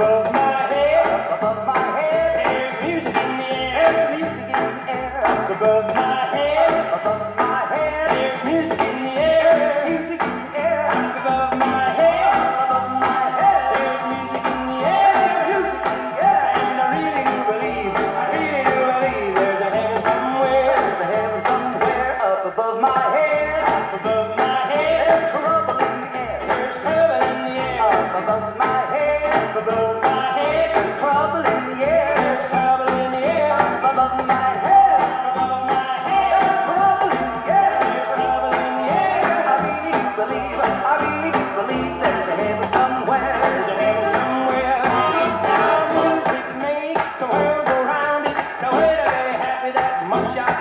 above my head. Above my head. There's music in the air. There's music in the air. Above my head. Above my head. There's music in the air. Music in the air. Above my head. Above my head. There's music in the air. Music in the air. And I really do believe, I really do believe there's a heaven somewhere. There's a heaven somewhere up above my head. Up above my head. There's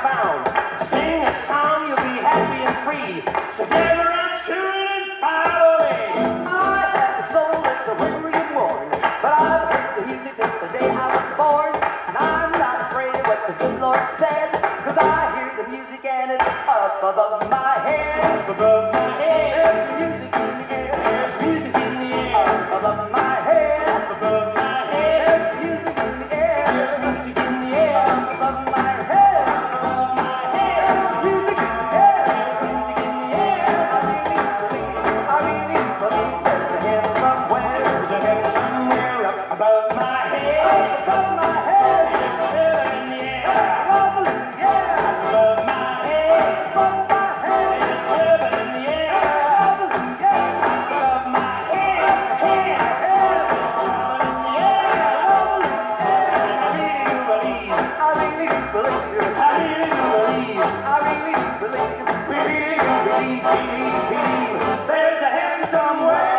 found. Sing a song, you'll be happy and free. So gather around, children, and follow me. I have a soul that's a weary and worn, but I've heard the music since the day I was born. And I'm not afraid of what the good Lord said, cause I hear the music and it's up above my head. There's a hand somewhere.